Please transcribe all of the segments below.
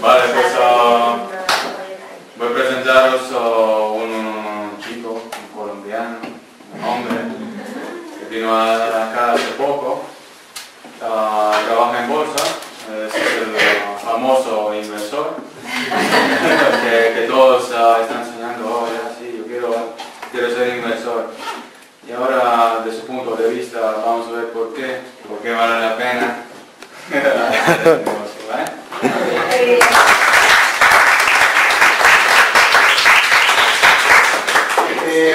Vale, pues ah, voy a presentaros a un chico, un colombiano, un hombre, que vino a- acá hace poco, Ah, trabaja en bolsa, es el famoso inversor, que, todos ah, están soñando, oh, ya, sí, yo quiero, quiero ser inversor. Y ahora, de su punto de vista, vamos a ver por qué, por qué vale la pena. Eh,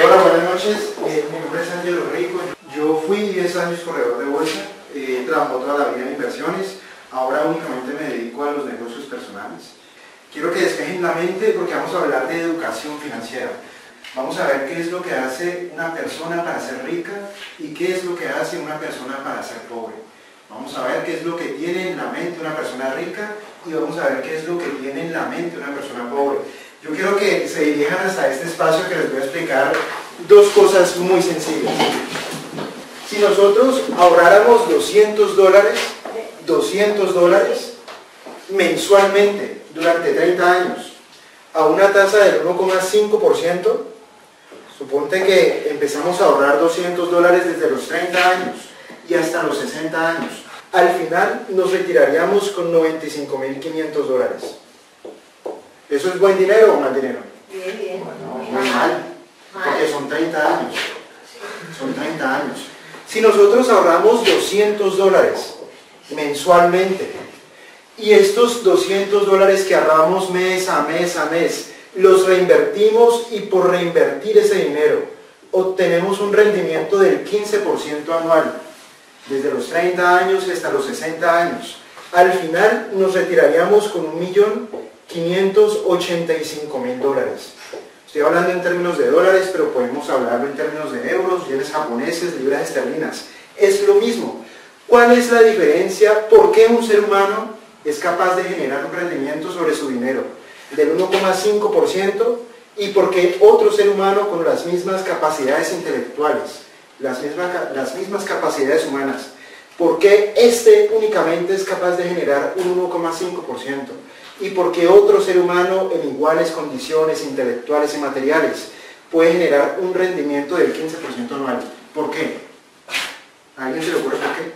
hola, buenas noches. Eh, mi nombre es Ángelo Rico. Yo fui 10 años corredor de bolsa. Eh, trabajado toda la vida en inversiones. Ahora únicamente me dedico a los negocios personales. Quiero que despejen la mente porque vamos a hablar de educación financiera. Vamos a ver qué es lo que hace una persona para ser rica y qué es lo que hace una persona para ser pobre. Vamos a ver qué es lo que tiene en la mente una persona rica y vamos a ver qué es lo que tiene en la mente una persona pobre. Yo quiero que se dirijan hasta este espacio que les voy a explicar dos cosas muy sencillas. Si nosotros ahorráramos 200 dólares, 200 dólares mensualmente durante 30 años a una tasa del 1,5%, suponte que empezamos a ahorrar 200 dólares desde los 30 años y hasta los 60 años. Al final nos retiraríamos con 95.500 dólares. ¿Eso es buen dinero o mal dinero? Bien, bien. Muy mal, porque son 30 años. Son 30 años. Si nosotros ahorramos 200 dólares mensualmente y estos 200 dólares que ahorramos mes a mes a mes, los reinvertimos y por reinvertir ese dinero obtenemos un rendimiento del 15% anual, desde los 30 años hasta los 60 años. Al final nos retiraríamos con un millón 585 mil dólares. Estoy hablando en términos de dólares, pero podemos hablarlo en términos de euros, yenes japoneses, libras esterlinas. Es lo mismo. ¿Cuál es la diferencia? ¿Por qué un ser humano es capaz de generar un rendimiento sobre su dinero del 1,5% y por qué otro ser humano con las mismas capacidades intelectuales, las mismas, las mismas capacidades humanas, por qué este únicamente es capaz de generar un 1,5%? y porque otro ser humano en iguales condiciones intelectuales y materiales puede generar un rendimiento del 15% anual. ¿Por qué? ¿A alguien se le ocurre por qué?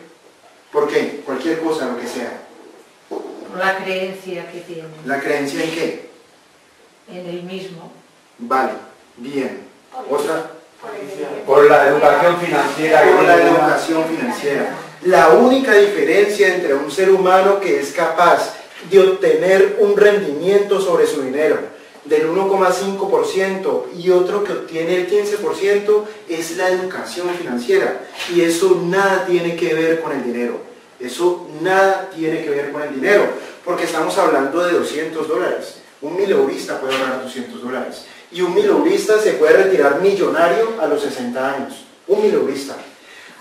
¿Por qué? Cualquier cosa, lo que sea. Por la creencia que tienen ¿La creencia en qué? en el mismo. Vale, bien. Otra, Por la educación financiera por la educación financiera. La única diferencia entre un ser humano que es capaz de obtener un rendimiento sobre su dinero del 1,5% y otro que obtiene el 15% es la educación financiera. Y eso nada tiene que ver con el dinero. Eso nada tiene que ver con el dinero, porque estamos hablando de 200 dólares. Un mileurista puede ahorrar 200 dólares. Y un mileurista se puede retirar millonario a los 60 años. Un mileurista.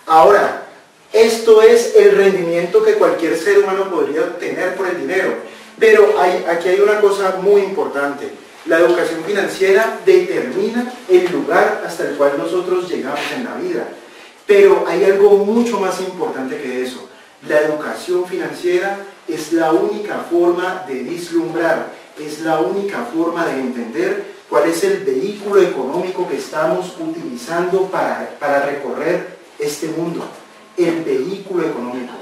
Ahora, esto es el rendimiento que cualquier ser humano podría obtener por el dinero. Pero aquí hay una cosa muy importante. La educación financiera determina el lugar hasta el cual nosotros llegamos en la vida. Pero hay algo mucho más importante que eso. La educación financiera es la única forma de vislumbrar, es la única forma de entender cuál es el vehículo económico que estamos utilizando para, para recorrer este mundo. El vehículo económico.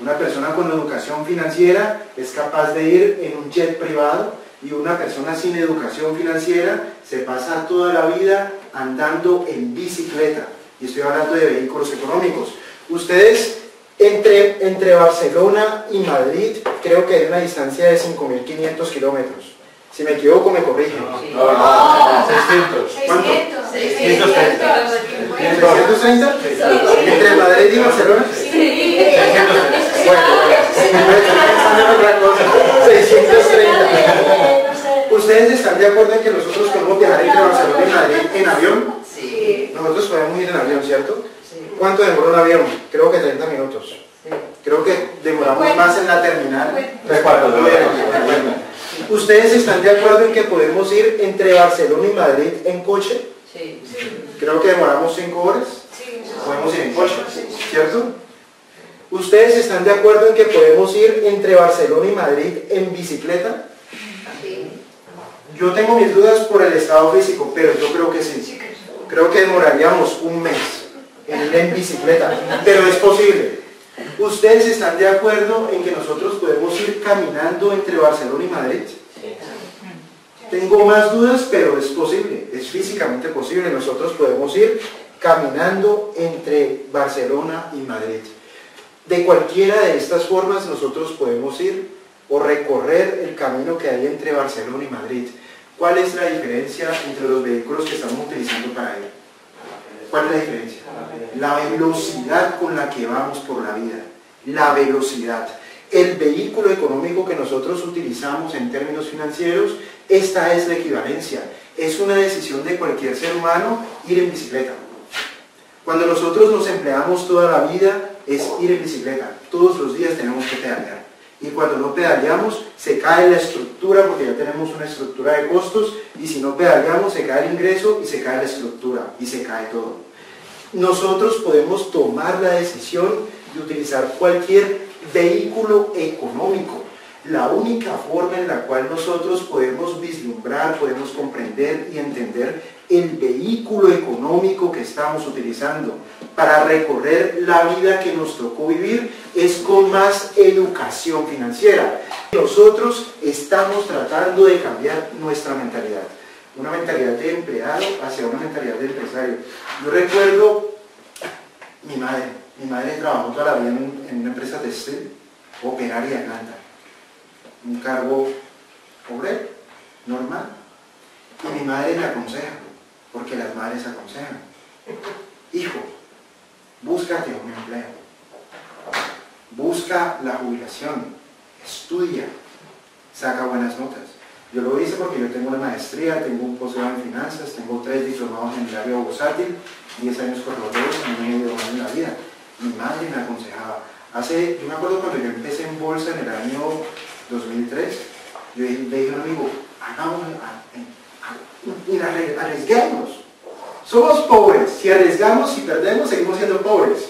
Una persona con educación financiera es capaz de ir en un jet privado y una persona sin educación financiera se pasa toda la vida andando en bicicleta. Y estoy hablando de vehículos económicos. Ustedes entre, entre Barcelona y Madrid creo que hay una distancia de 5.500 kilómetros. Si me equivoco me corrigen. No, no, 600. ¿Cuánto? 630. ¿230? ¿Entre Madrid y Barcelona? Bueno, bueno, estoy pensando en otra cosa. 630. ¿Ustedes están de acuerdo en que nosotros podemos viajar entre Barcelona y Madrid en avión? Sí. Nosotros podemos ir en avión, ¿cierto? ¿Cuánto demora un avión? Creo que 30 minutos. Creo que demoramos más en la terminal. Hora. ¿Ustedes están de acuerdo en que podemos ir entre Barcelona y Madrid en coche? Sí. Creo que demoramos 5 horas. Podemos ir en coche, ¿cierto? ¿Ustedes están de acuerdo en que podemos ir entre Barcelona y Madrid en bicicleta? Yo tengo mis dudas por el estado físico, pero yo creo que sí. Creo que demoraríamos un mes en bicicleta, pero es posible. ¿Ustedes están de acuerdo en que nosotros podemos ir caminando entre Barcelona y Madrid? Tengo más dudas, pero es posible, es físicamente posible. Nosotros podemos ir caminando entre Barcelona y Madrid. De cualquiera de estas formas nosotros podemos ir o recorrer el camino que hay entre Barcelona y Madrid. ¿Cuál es la diferencia entre los vehículos que estamos utilizando para ir? ¿Cuál es la diferencia? La velocidad con la que vamos por la vida. La velocidad. El vehículo económico que nosotros utilizamos en términos financieros, esta es la equivalencia. Es una decisión de cualquier ser humano ir en bicicleta. Cuando nosotros nos empleamos toda la vida es ir en bicicleta. Todos los días tenemos que pedalear. Y cuando no pedaleamos se cae la estructura porque ya tenemos una estructura de costos y si no pedaleamos se cae el ingreso y se cae la estructura y se cae todo. Nosotros podemos tomar la decisión de utilizar cualquier vehículo económico. La única forma en la cual nosotros podemos vislumbrar, podemos comprender y entender el vehículo económico que estamos utilizando para recorrer la vida que nos tocó vivir es con más educación financiera. Nosotros estamos tratando de cambiar nuestra mentalidad, una mentalidad de empleado hacia una mentalidad de empresario. Yo recuerdo mi madre, mi madre trabajó toda la vida en, una empresa textil, operaria de Atlanta, un cargo pobre, normal, y mi madre me aconseja, porque las madres aconsejan. Hijo, búscate un empleo. Busca la jubilación. Estudia. Saca buenas notas. Yo lo hice porque yo tengo una maestría, tengo un posgrado en finanzas, tengo tres diplomados en el área bursátil, 10 años corredores y medio en la vida. Mi madre me aconsejaba. Hace, yo me acuerdo cuando yo empecé en bolsa en el año 2003, yo le dije a un amigo, hagamos, arriesguemos. Somos pobres, si arriesgamos y perdemos, seguimos siendo pobres.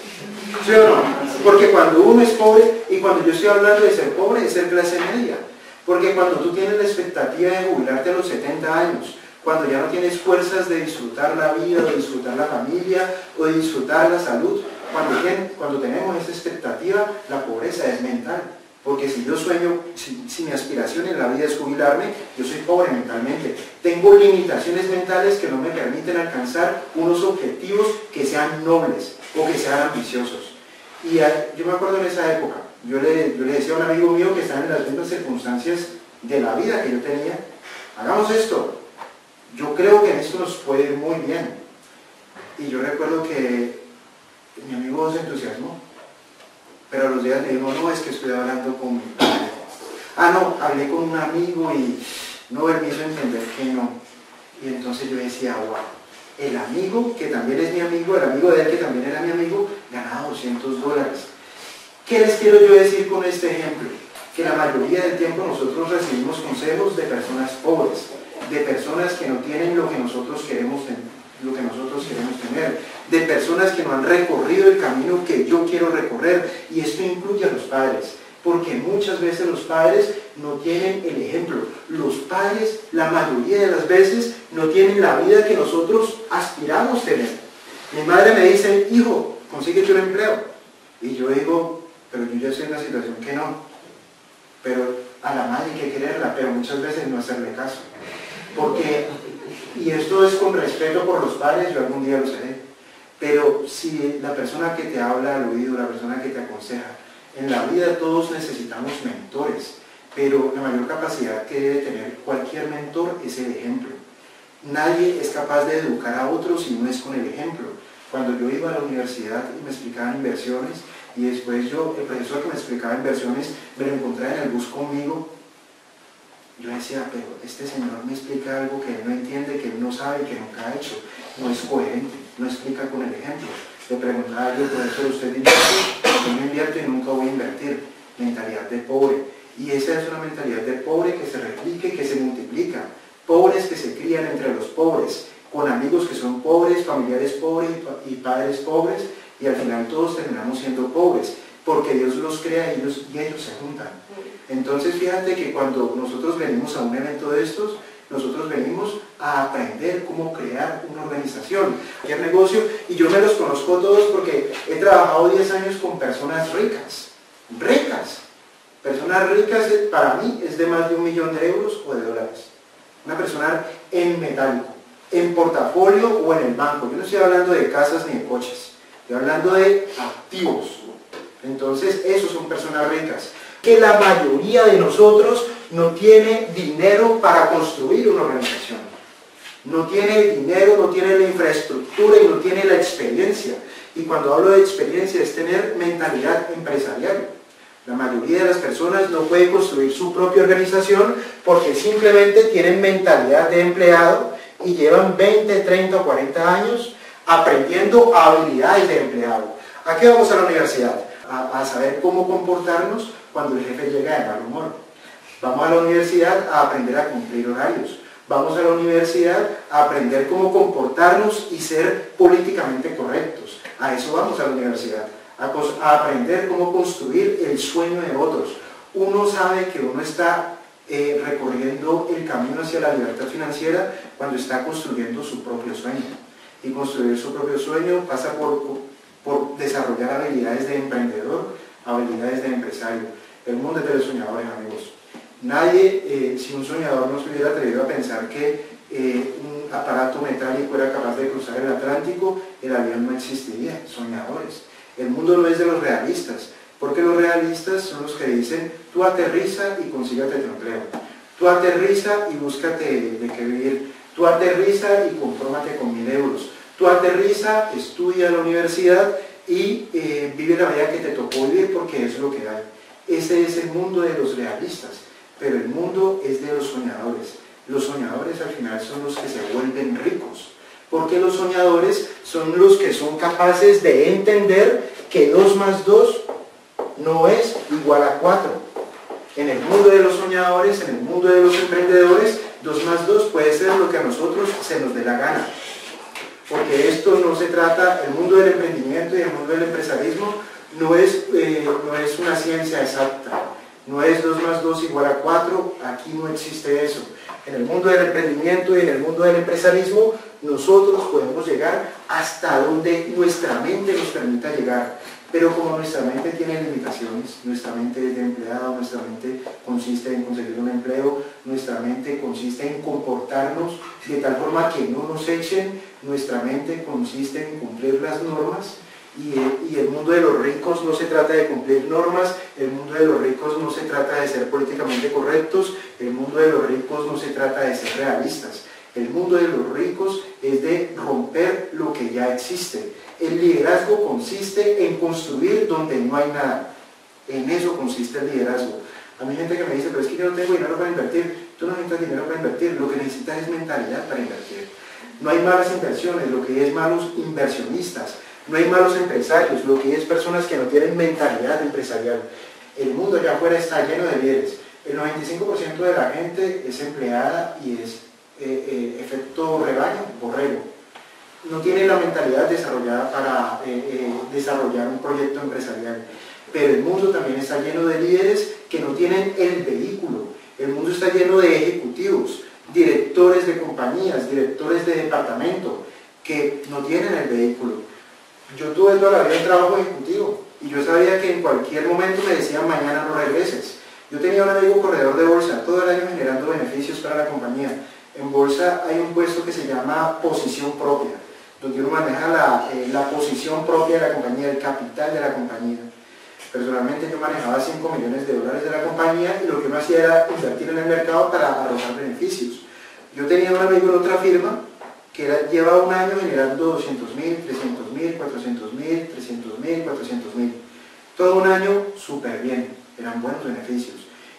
¿Sí o no? Porque cuando uno es pobre, y cuando yo estoy hablando de ser pobre, es ser clase media. Porque cuando tú tienes la expectativa de jubilarte a los 70 años, cuando ya no tienes fuerzas de disfrutar la vida, de disfrutar la familia o de disfrutar la salud, cuando, cuando tenemos esa expectativa, la pobreza es mental. Porque si yo sueño, si, mi aspiración en la vida es jubilarme, yo soy pobre mentalmente. Tengo limitaciones mentales que no me permiten alcanzar unos objetivos que sean nobles o que sean ambiciosos. Y yo me acuerdo en esa época, yo le, yo le decía a un amigo mío que estaba en las mismas circunstancias de la vida que yo tenía, hagamos esto. Yo creo que en esto nos puede ir muy bien. Y yo recuerdo que mi amigo se entusiasmó pero a los días le digo, no, es que estoy hablando con mi padre. Ah, no, hablé con un amigo y no, él entender que no. Y entonces yo decía, wow, el amigo, que también es mi amigo, el amigo de él, que también era mi amigo, ganaba 200 dólares. ¿Qué les quiero yo decir con este ejemplo? Que la mayoría del tiempo nosotros recibimos consejos de personas pobres, de personas que no tienen lo que nosotros queremos tener lo que nosotros queremos tener, de personas que no han recorrido el camino que yo quiero recorrer, y esto incluye a los padres, porque muchas veces los padres no tienen el ejemplo. Los padres, la mayoría de las veces, no tienen la vida que nosotros aspiramos tener. Mi madre me dice, hijo, consíguete un empleo. Y yo digo, pero yo ya estoy en la situación que no. Pero a la madre hay que quererla, pero muchas veces no hacerle caso. Porque y esto es con respeto por los padres, yo algún día lo seré. Pero si la persona que te habla al oído, la persona que te aconseja, en la vida todos necesitamos mentores, pero la mayor capacidad que debe tener cualquier mentor es el ejemplo. Nadie es capaz de educar a otros si no es con el ejemplo. Cuando yo iba a la universidad y me explicaban inversiones, y después yo, el profesor que me explicaba inversiones, me lo encontraba en el bus conmigo, yo decía, pero este señor me explica algo que él no entiende, que él no sabe, que nunca ha hecho. No es coherente, no explica con el ejemplo. Le preguntaba yo, eso usted invierte, yo no invierto y nunca voy a invertir. Mentalidad de pobre. Y esa es una mentalidad de pobre que se replica y que se multiplica. Pobres que se crían entre los pobres, con amigos que son pobres, familiares pobres y padres pobres, y al final todos terminamos siendo pobres, porque Dios los crea y ellos se juntan. Entonces fíjate que cuando nosotros venimos a un evento de estos, nosotros venimos a aprender cómo crear una organización, cualquier negocio, y yo me los conozco todos porque he trabajado 10 años con personas ricas, ricas. Personas ricas eh, para mí es de más de un millón de euros o de dólares. Una persona en metálico, en portafolio o en el banco. Yo no estoy hablando de casas ni de coches, estoy hablando de activos. Entonces, esos son personas ricas. Que la mayoría de nosotros no tiene dinero para construir una organización. No tiene dinero, no tiene la infraestructura y no tiene la experiencia. Y cuando hablo de experiencia es tener mentalidad empresarial. La mayoría de las personas no puede construir su propia organización porque simplemente tienen mentalidad de empleado y llevan 20, 30 o 40 años aprendiendo habilidades de empleado. ¿A qué vamos a la universidad? A, saber cómo comportarnos cuando el jefe llega de mal humor. Vamos a la universidad a aprender a cumplir horarios. Vamos a la universidad a aprender cómo comportarnos y ser políticamente correctos. A eso vamos a la universidad, a, a aprender cómo construir el sueño de otros. Uno sabe que uno está eh, recorriendo el camino hacia la libertad financiera cuando está construyendo su propio sueño. Y construir su propio sueño pasa por, por desarrollar habilidades de emprendedor, habilidades de empresario. El mundo es de los soñadores, amigos. Nadie, eh, si un soñador no se hubiera atrevido a pensar que eh, un aparato metálico era capaz de cruzar el Atlántico, el avión no existiría. Soñadores. El mundo no es de los realistas, porque los realistas son los que dicen, tú aterriza y consígate tu empleo. Tú aterriza y búscate de qué vivir. Tú aterriza y confórmate con mil euros. Tú aterriza, estudia en la universidad y eh, vive la vida que te tocó vivir porque es lo que hay. Ese es el mundo de los realistas, pero el mundo es de los soñadores. Los soñadores al final son los que se vuelven ricos, porque los soñadores son los que son capaces de entender que 2 más 2 no es igual a 4. En el mundo de los soñadores, en el mundo de los emprendedores, 2 más 2 puede ser lo que a nosotros se nos dé la gana. Porque esto no se trata, el mundo del emprendimiento y el mundo del empresarismo no es, eh, no es una ciencia exacta. No es 2 más 2 igual a 4, aquí no existe eso. En el mundo del emprendimiento y en el mundo del empresarismo, nosotros podemos llegar hasta donde nuestra mente nos permita llegar. Pero como nuestra mente tiene limitaciones, nuestra mente es de empleado, nuestra mente consiste en conseguir un empleo, nuestra mente consiste en comportarnos de tal forma que no nos echen, nuestra mente consiste en cumplir las normas y, y, el mundo de los ricos no se trata de cumplir normas, el mundo de los ricos no se trata de ser políticamente correctos, el mundo de los ricos no se trata de ser realistas. El mundo de los ricos es de romper lo que ya existe. El liderazgo consiste en construir donde no hay nada. En eso consiste el liderazgo. A mí hay gente que me dice, pero es que yo no tengo dinero para invertir. Tú no necesitas dinero para invertir, lo que necesitas es mentalidad para invertir. No hay malas inversiones, lo que es malos inversionistas. No hay malos empresarios, lo que es personas que no tienen mentalidad empresarial. El mundo allá afuera está lleno de líderes. El 95% de la gente es empleada y es eh, eh, efecto rebaño, borrego. No tiene la mentalidad desarrollada para eh, desarrollar un proyecto empresarial. Pero el mundo también está lleno de líderes que no tienen el vehículo. El mundo está lleno de ejecutivos, directores de compañías, directores de departamento, que no tienen el vehículo. Yo tuve toda la vida un trabajo ejecutivo y yo sabía que en cualquier momento me decían mañana no regreses. Yo tenía un amigo corredor de bolsa, todo el año generando beneficios para la compañía. En bolsa hay un puesto que se llama posición propia, donde uno maneja la, eh, la posición propia de la compañía, el capital de la compañía. Personalmente yo manejaba 5 millones de dólares de la compañía y lo que uno hacía era invertir en el mercado para arrojar beneficios. Yo tenía un amigo en otra firma que era, lleva un año generando 200 mil, 300 mil, 400 mil, 300 mil, 400 mil. Todo un año súper bien, eran buenos beneficios.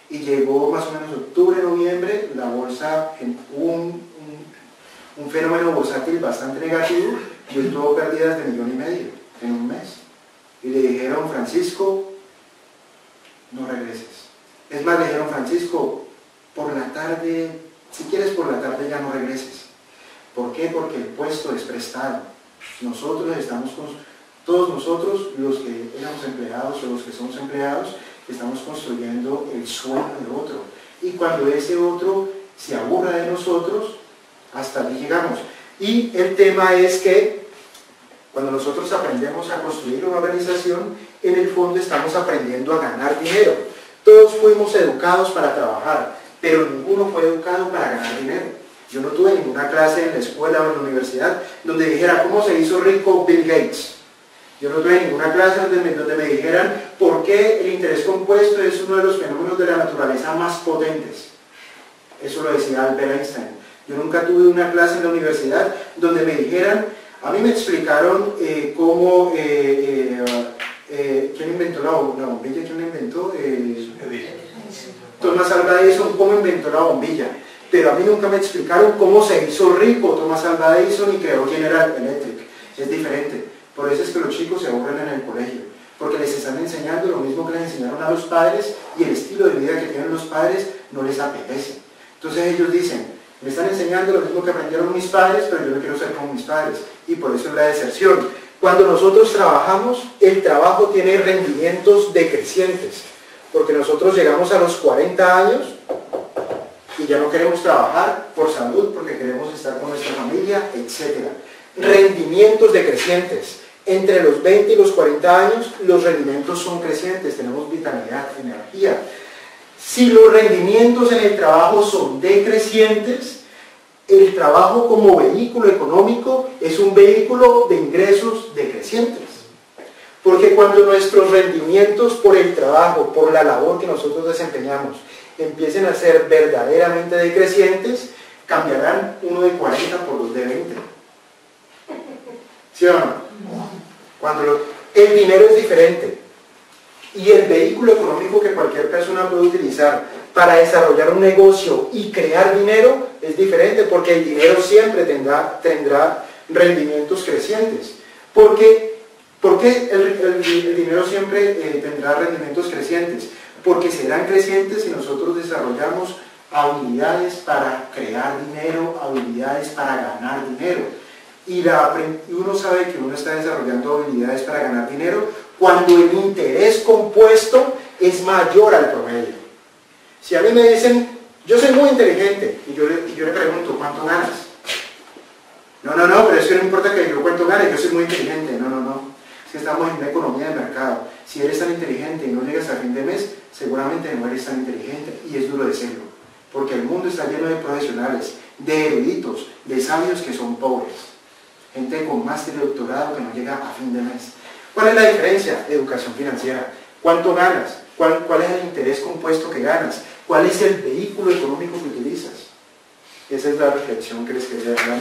Y llegó más o menos octubre, noviembre, la bolsa, hubo un, un, fenómeno bursátil bastante negativo y tuvo pérdidas de millón y medio en un mes. Y le dijeron, Francisco, no regreses. Es más, le dijeron, Francisco, por la tarde, si quieres por la tarde ya no regreses. ¿Por qué? Porque el puesto es prestado. Nosotros estamos con, todos nosotros, los que éramos empleados o los que somos empleados, estamos construyendo el sueño de otro. Y cuando ese otro se aburra de nosotros, hasta allí llegamos. Y el tema es que cuando nosotros aprendemos a construir una organización, en el fondo estamos aprendiendo a ganar dinero. Todos fuimos educados para trabajar, pero ninguno fue educado para ganar dinero. Yo no tuve ninguna clase en la escuela o en la universidad donde dijera cómo se hizo rico Bill Gates. Yo no tuve ninguna clase donde me, donde me dijeran por qué el interés compuesto es uno de los fenómenos de la naturaleza más potentes. Eso lo decía Albert Einstein. Yo nunca tuve una clase en la universidad donde me dijeran, a mí me explicaron eh, cómo, eh, eh, ¿quién inventó la, la bombilla? ¿Quién la inventó? Thomas Alva Edison cómo inventó la bombilla. Pero a mí nunca me explicaron cómo se hizo rico Thomas Alva Edison y creó General Electric. Es diferente. Por eso es que los chicos se aburren en el colegio. Porque les están enseñando lo mismo que les enseñaron a los padres y el estilo de vida que tienen los padres no les apetece. Entonces ellos dicen, me están enseñando lo mismo que aprendieron mis padres, pero yo no quiero ser como mis padres. Y por eso es la deserción. Cuando nosotros trabajamos, el trabajo tiene rendimientos decrecientes. Porque nosotros llegamos a los 40 años y ya no queremos trabajar por salud, porque queremos estar con nuestra familia, etc. Rendimientos decrecientes. Entre los 20 y los 40 años los rendimientos son crecientes, tenemos vitalidad, energía. Si los rendimientos en el trabajo son decrecientes, el trabajo como vehículo económico es un vehículo de ingresos decrecientes. Porque cuando nuestros rendimientos por el trabajo, por la labor que nosotros desempeñamos, empiecen a ser verdaderamente decrecientes, cambiarán uno de 40 por dos de 20. ¿Sí o no? Cuando el dinero es diferente y el vehículo económico que cualquier persona puede utilizar para desarrollar un negocio y crear dinero es diferente porque el dinero siempre tendrá, tendrá rendimientos crecientes. Porque, ¿Por qué el, dinero siempre eh, tendrá rendimientos crecientes? Porque serán crecientes si nosotros desarrollamos habilidades para crear dinero, habilidades para ganar dinero. Y uno sabe que uno está desarrollando habilidades para ganar dinero cuando el interés compuesto es mayor al promedio. Si a mí me dicen, yo soy muy inteligente, y yo le, y yo le pregunto, ¿cuánto ganas? No, no, no, pero es que no importa que yo cuánto gane, yo soy muy inteligente. No, no, no. Es que estamos en una economía de mercado. Si eres tan inteligente y no llegas a fin de mes, seguramente no eres tan inteligente. Y es duro decirlo. Porque el mundo está lleno de profesionales, de eruditos, de sabios que son pobres. Gente con máster de doctorado que no llega a fin de mes. ¿Cuál es la diferencia? Educación financiera. ¿Cuánto ganas? ¿Cuál, cuál es el interés compuesto que ganas? ¿Cuál es el vehículo económico que utilizas? Esa es la reflexión que les quería dar.